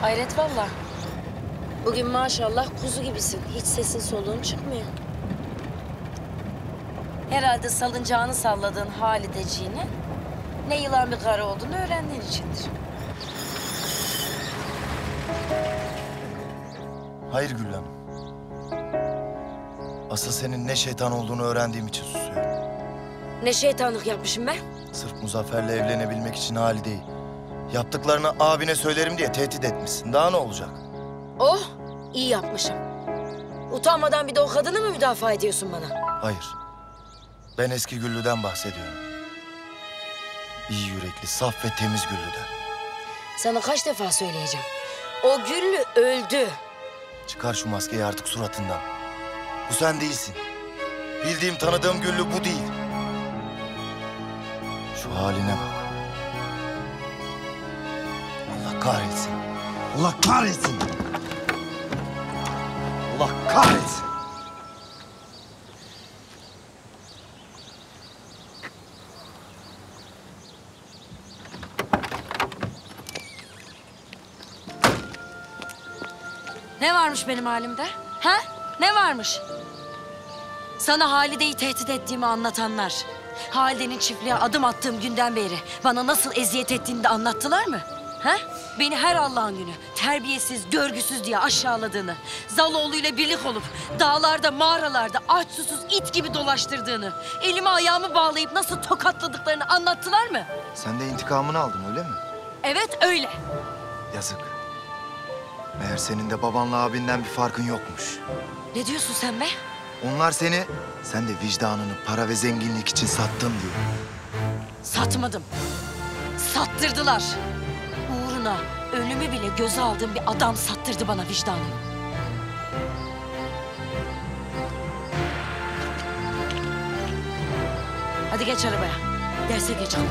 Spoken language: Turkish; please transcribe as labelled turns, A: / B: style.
A: Hayret valla. Bugün maşallah kuzu gibisin. Hiç sesin soluğun çıkmıyor. Herhalde salıncağını salladığın Halideciğine ne yılan bir karı olduğunu öğrendiğin içindir.
B: Hayır Güllem. Asıl senin ne şeytan olduğunu öğrendiğim için susuyorum.
A: Ne şeytanlık yapmışım ben?
B: Sırf Muzaffer'le evlenebilmek için Halide'yi. Yaptıklarını abine söylerim diye tehdit etmişsin. Daha ne olacak?
A: Oh, iyi yapmışım. Utanmadan bir de o kadını mı müdafaa ediyorsun bana?
B: Hayır. Ben eski Güllü'den bahsediyorum. İyi yürekli, saf ve temiz Güllü'den.
A: Sana kaç defa söyleyeceğim. O Güllü öldü.
B: Çıkar şu maskeyi artık suratından. Bu sen değilsin. Bildiğim, tanıdığım Güllü bu değil. Şu haline bak. Kahretsin. Allah kahretsin. Allah kahretsin.
A: Ne varmış benim halimde? Ha? Ne varmış? Sana Halide'yi tehdit ettiğimi anlatanlar. Halide'nin çiftliğe adım attığım günden beri bana nasıl eziyet ettiğini de anlattılar mı? Ha? Beni her Allah'ın günü terbiyesiz, görgüsüz diye aşağıladığını, Zaloğlu ile birlik olup dağlarda, mağaralarda aç susuz it gibi dolaştırdığını, elimi ayağımı bağlayıp nasıl tokatladıklarını anlattılar mı?
B: Sen de intikamını aldın öyle mi?
A: Evet öyle.
B: Yazık. Meğer senin de babanla abinden bir farkın yokmuş.
A: Ne diyorsun sen be?
B: Onlar seni, sen de vicdanını para ve zenginlik için sattın diyor.
A: Satmadım. Sattırdılar. Uğruna ölümü bile göze aldığım bir adam sattırdı bana vicdanını. Hadi geç arabaya. Derse geç kalma.